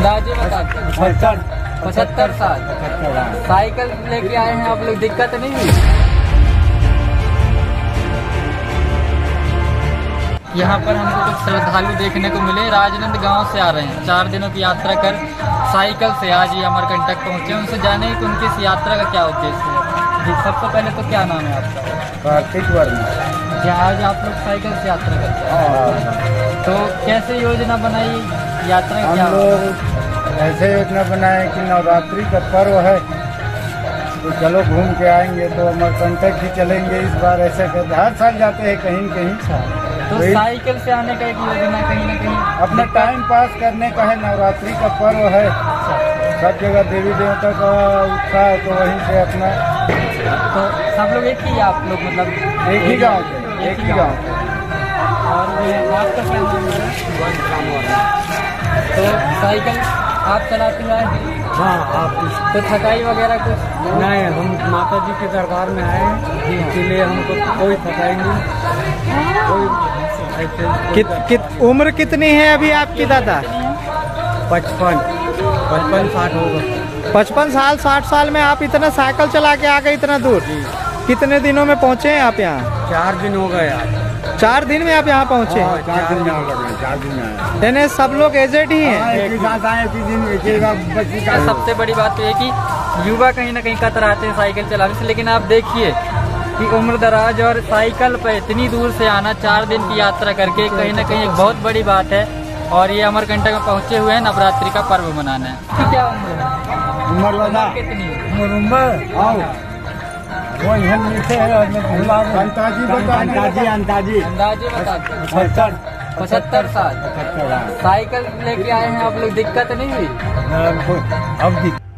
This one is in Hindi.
अंदाजे बता पचहत्तर। साल। हाँ। साइकिल लेके आए हैं आप लोग दिक्कत नहीं हुई? यहाँ पर हमको कुछ श्रद्धालु देखने को मिले। राजनंद गाँव से आ रहे हैं। चार दिनों की यात्रा कर साइकिल से आज ये अमरकंटक पहुँचे उनसे जाने कि उनकी इस यात्रा का क्या उद्देश्य है? जी सबसे पहले तो क्या नाम है आपका? कार्तिक वर्मा। जी आज आप लोग साइकिल से यात्रा करते हैं। हाँ। तो कैसे योजना बनाई? यात्रा क्या हम लोग ऐसे योजना बनाए कि नवरात्रि का पर्व है तो चलो घूम के आएँगे तो अमरकंटक ही चलेंगे इस बार ऐसे करते हर साल जाते हैं कहीं कहीं। तो साइकिल से आने का एक योजना कहीं ना कहीं अपना टाइम पास करने का है नवरात्रि का पर्व है। सब जगह देवी देवता का उत्साह है तो वहीं से अपना तो सब लोग एक ही आप लोग मतलब एक ही गाँव के एक ही गाँव के। और आपका तो साइकिल आप चलाते हैं हाँ आप तो थकाई वगैरह कुछ? नहीं हम माता जी के दरबार में आए हैं। इसीलिए हमको कोई थकाई नहीं। कोई कित, कित उम्र कितनी है अभी आपकी दादा? पचपन। पचपन साठ होगा। पचपन साल साठ साल में आप इतना साइकिल चला के आ गए इतना दूर? कितने दिनों में पहुँचे हैं आप यहाँ? चार दिन हो गए आज चार दिन में आप यहाँ पहुँचे? हाँ, चार दिन में चार दिन में यानी सब लोग एजेड ही। हाँ, हैं एक ही सबसे बड़ी बात तो ये कि युवा कहीं ना कहीं कतराते हैं साइकिल चलाने से लेकिन आप देखिए कि उम्र दराज और साइकिल पर इतनी दूर से आना चार दिन की यात्रा करके कहीं ना कहीं एक बहुत बड़ी बात है। और ये अमरकंटक में पहुँचे हुए हैं नवरात्रि का पर्व मनाना। है कि क्या उम्र है? उम्र लगा उम्र कितनी उम्र उम्र? आओ। वो यहाँ नीचे है। अंताजी बता अंताजी। अंताजी पचहत्तर। पचहत्तर साल। पचहत्तर हाँ। साइकिल लेके आए हैं आप लोग दिक्कत नहीं हुई? अब